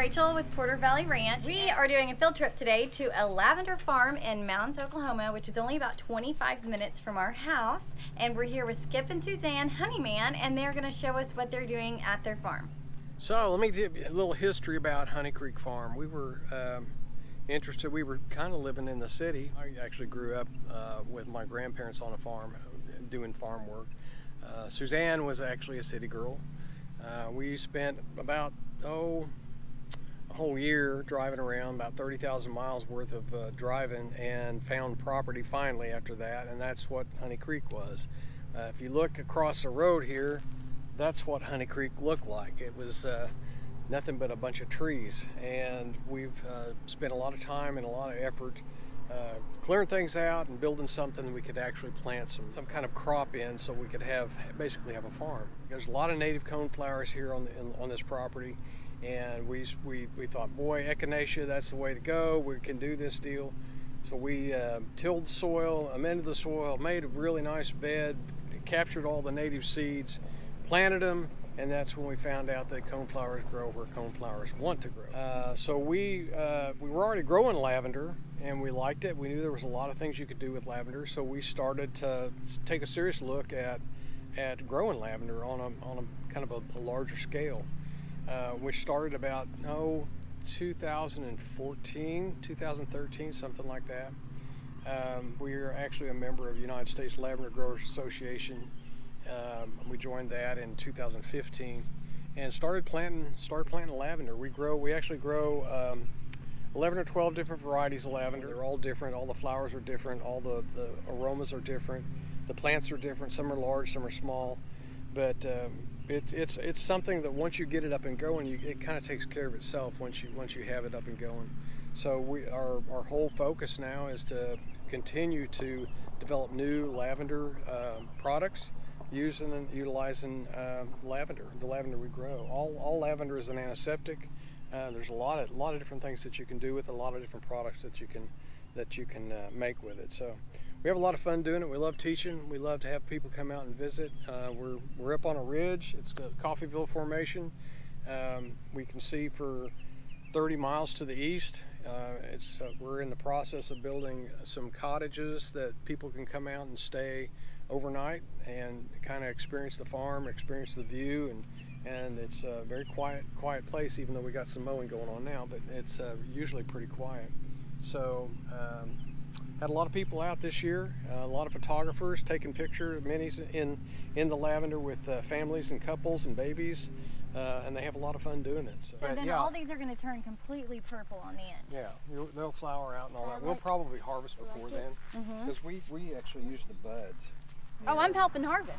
Rachel with Porter Valley Ranch. We are doing a field trip today to a lavender farm in Mounds, Oklahoma, which is only about 25 minutes from our house. And we're here with Skip and Suzanne Honeyman, and they're going to show us what they're doing at their farm. So let me give you a little history about Honey Creek Farm. We were um, interested, we were kind of living in the city. I actually grew up uh, with my grandparents on a farm doing farm work. Uh, Suzanne was actually a city girl. Uh, we spent about, oh, a whole year driving around, about 30,000 miles worth of uh, driving, and found property finally after that, and that's what Honey Creek was. Uh, if you look across the road here, that's what Honey Creek looked like. It was uh, nothing but a bunch of trees, and we've uh, spent a lot of time and a lot of effort uh, clearing things out and building something that we could actually plant some, some kind of crop in so we could have basically have a farm. There's a lot of native cone flowers here on, the, in, on this property and we, we, we thought, boy, echinacea, that's the way to go. We can do this deal. So we uh, tilled soil, amended the soil, made a really nice bed, captured all the native seeds, planted them, and that's when we found out that coneflowers grow where coneflowers want to grow. Uh, so we uh, we were already growing lavender, and we liked it. We knew there was a lot of things you could do with lavender, so we started to take a serious look at at growing lavender on a on a kind of a, a larger scale uh, which started about oh 2014 2013 something like that. Um, we are actually a member of the united states lavender growers association. Um, we joined that in 2015 and started planting started planting lavender. We grow we actually grow um, 11 or 12 different varieties of lavender. They're all different. All the flowers are different. All the, the aromas are different. The plants are different. Some are large some are small. But um, it's it's it's something that once you get it up and going, you, it kind of takes care of itself once you once you have it up and going. So we our our whole focus now is to continue to develop new lavender uh, products using and utilizing uh, lavender, the lavender we grow. All all lavender is an antiseptic. Uh, there's a lot of lot of different things that you can do with a lot of different products that you can that you can uh, make with it. So we have a lot of fun doing it. We love teaching. We love to have people come out and visit. Uh, we're, we're up on a ridge. It's the Coffeyville Formation. Um, we can see for 30 miles to the east. Uh, it's, uh, we're in the process of building some cottages that people can come out and stay overnight and kind of experience the farm, experience the view, and and it's a very quiet, quiet place. Even though we got some mowing going on now, but it's uh, usually pretty quiet. So um, had a lot of people out this year, uh, a lot of photographers taking pictures, minis in in the lavender with uh, families and couples and babies, uh, and they have a lot of fun doing it. So, so then yeah. all these are going to turn completely purple on the end. Yeah, they'll flower out and all that. We'll probably harvest before like then because mm-hmm. we we actually use the buds. Oh, know. I'm helping harvest.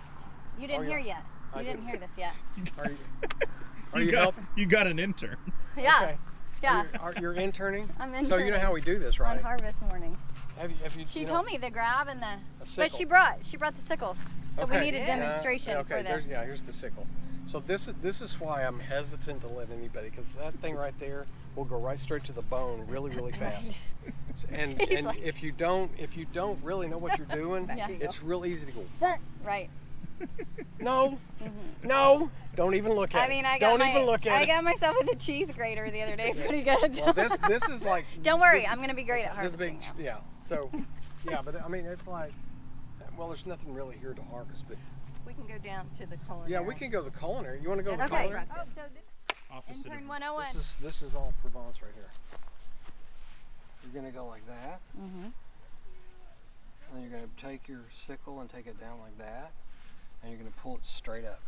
You didn't oh, hear yet. You I didn't did. hear this yet. Are you? Are you, you got, you got an intern. Yeah. Okay. Yeah. Are you, are, you're interning? I'm interning. So you know how we do this, right? On harvest morning. Have you, have you, she you told know, me the grab and the. But she brought she brought the sickle, so okay. we need a yeah. demonstration okay. for that. Yeah, here's the sickle. So this is this is why I'm hesitant to let anybody because that thing right there will go right straight to the bone really really fast. and and like, if you don't if you don't really know what you're doing, yeah. it's real easy to go. Right. No, mm-hmm. no, don't even look at I mean, I got don't my, even look at I it. got myself with a cheese grater the other day, pretty good. well, this this is like. Don't worry, this, I'm gonna be great this, at harvesting. This big, yeah. So, yeah, but I mean, it's like, well, there's nothing really here to harvest, but. We can go down to the culinary. Yeah, we can go to the culinary. You want to go to okay. the culinary? Oh, so this, intern 101. This is this is all Provence right here. You're gonna go like that. Mm-hmm. And you're gonna take your sickle and take it down like that and you're going to pull it straight up.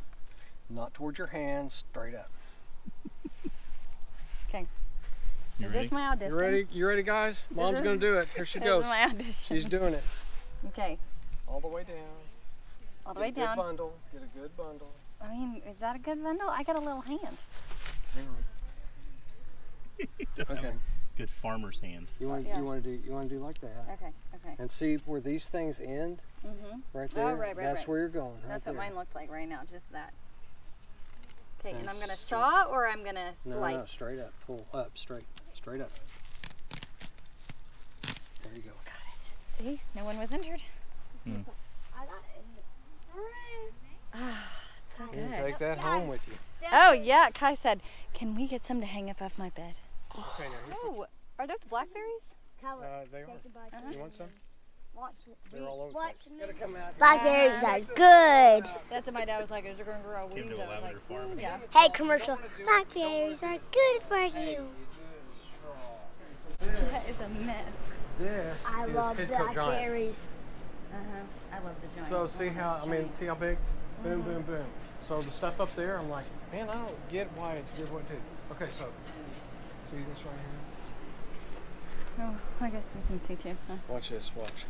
Not towards your hands, straight up. Okay. You ready? this my audition? You ready? You ready, guys? Mom's going to do it. Here she this goes. Is my audition. She's doing it. Okay. All the way down. All the Get way down. Get a bundle. Get a good bundle. I mean, is that a good bundle? I got a little hand. okay. Good farmer's hand. You want yeah. you want to do you want to do like that. Okay. Okay. And see where these things end. Mm-hmm. Right there. Oh, right, right, That's right. where you're going. Right That's there. what mine looks like right now. Just that. Okay, and, And I'm gonna straight. saw or I'm gonna No, no, straight up. Pull up, straight, straight up. There you go. Got it. See, no one was injured. Hmm. Ah, it's So You can good. take that home with you. Oh yeah, Kai said, "Can we get some to hang up off my bed?" Okay, now here's Oh, are those blackberries? uh, they are. You want some? They're all over Watch place. Gotta come out. Blackberries are good. That's what my dad was like. Is you're gonna grow Came weeds? to was like, farm. yeah. Hey, commercial. Blackberries are good for you. That is a mess. This I is love Head Coat Giant. blackberries. Uh huh. I love the giant. So see how I mean, see how big? Boom, boom, boom. So the stuff up there, I'm like, man, I don't get why it did what it did. Okay, so see this right here. Oh, I guess you can see too. Huh? Watch this. Watch.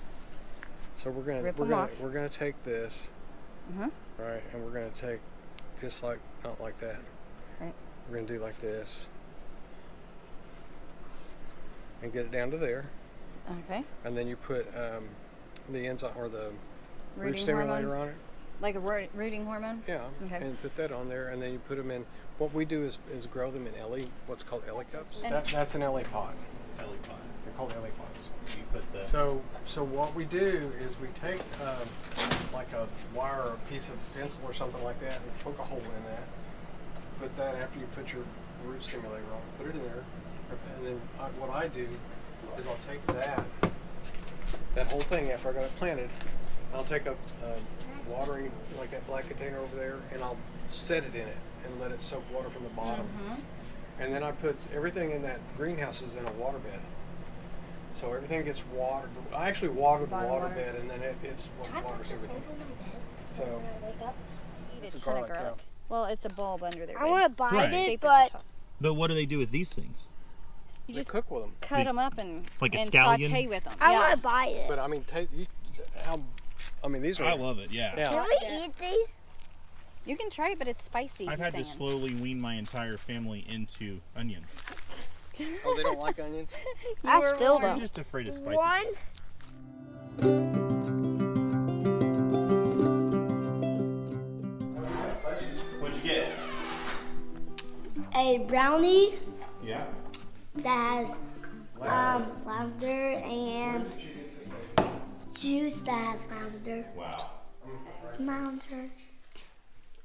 So we're gonna Rip we're gonna off. we're gonna take this, Mhm. right, and we're gonna take just like not like that. Right. We're gonna do like this, and get it down to there, Okay. and then you put um, the enzyme or the root Rooting stimulator hormone. on it. Like a ro- rooting hormone. Yeah, Okay. and put that on there, and then you put them in. What we do is, is grow them in LE, what's called LE cups. That, that's an Ellepot. Ellie pot. They're called Ellepots. So you put the So, so what we do is we take um, like a wire or a piece of pencil or something like that, and poke a hole in that. Put that after you put your root stimulator on. Put it in there, and then I, what I do is I'll take that, that whole thing after I got it planted. I'll take a um, watering like that black container over there, and I'll set it in it and let it soak water from the bottom. And then I put everything in that greenhouse is in a water bed. So everything gets watered. I actually water the Bottom water water. bed, and then it, it's what waters everything. So Eat This a is ton of garlic, garlic. Well, it's a bulb under there. I want to buy Right. it, Shape at the but. But what do they do with these things? You just cook with them. cut Like- them up and like a and scallion? saute with them. I yeah. want to buy it. But I mean, ta you, how? I mean, these are. I love it. Yeah. Yeah. Can we eat these? You can try it, but it's spicy. I've he's had to slowly wean my entire family into onions. Oh, they don't like onions. I were still warned. I'm just afraid of spicy. One. What'd you get? A brownie Yeah. That has um, lavender and juice that has lavender. Wow. Lavender.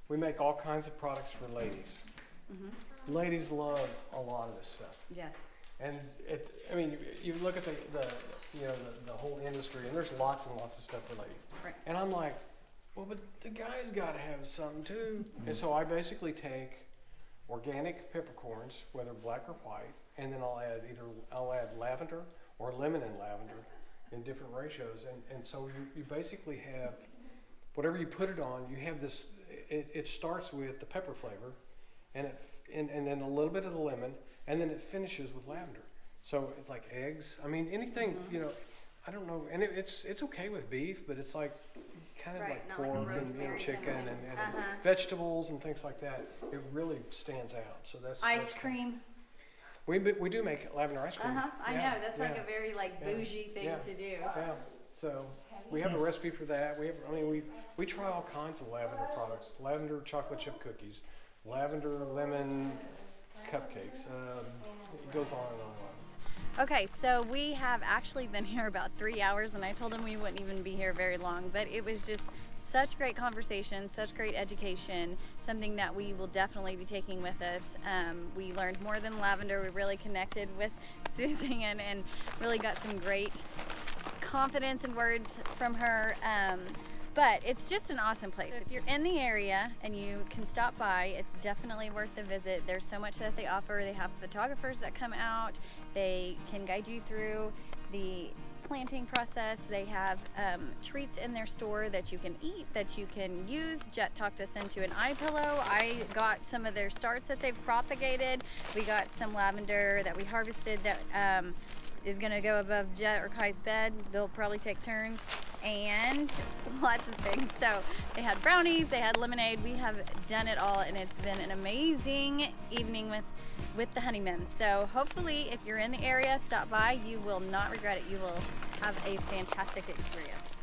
We make all kinds of products for ladies. Mhm. Ladies love a lot of this stuff. Yes. And it, I mean, you, you look at the, the you know, the, the whole industry, and there's lots and lots of stuff for ladies. Right. And I'm like, well, but the guys got to have something too. And so I basically take organic peppercorns, whether black or white, and then I'll add either I'll add lavender or lemon and lavender in different ratios. And, and so you, you basically have whatever you put it on, you have this. It, it starts with the pepper flavor, and it and, and then a little bit of the lemon, and then it finishes with lavender. So it's like eggs. I mean, anything mm-hmm. you know. I don't know, and it, it's it's okay with beef, but it's like kind of Right, like not like pork and chicken kind and, and Uh-huh. vegetables and things like that. It really stands out. So that's Ice that's- cream. We we do make lavender ice Uh cream. huh. I Yeah, know. That's like a very like yeah, bougie thing yeah. to do. yeah. So we have a recipe for that. We have, I mean, we we try all kinds of lavender products. Lavender chocolate chip cookies, lavender lemon cupcakes. Um, it goes on and on. And. Okay, so we have actually been here about three hours, and I told him we wouldn't even be here very long, but it was just such great conversation, such great education, something that we will definitely be taking with us. Um, we learned more than lavender. We really connected with Suzanne and really got some great confidence and words from her. Um, but it's just an awesome place. If you're in the area and you can stop by, it's definitely worth the visit. There's so much that they offer. They have photographers that come out. They can guide you through the planting process. They have um, treats in their store that you can eat, that you can use. Jet talked us into an eye pillow. I got some of their starts that they've propagated. We got some lavender that we harvested that um, is going to go above Jet or Kai's bed. They'll probably take turns and lots of things. So they had brownies, they had lemonade. We have done it all and it's been an amazing evening with with the Honeymen. So hopefully if you're in the area, stop by. You will not regret it. You will have a fantastic experience.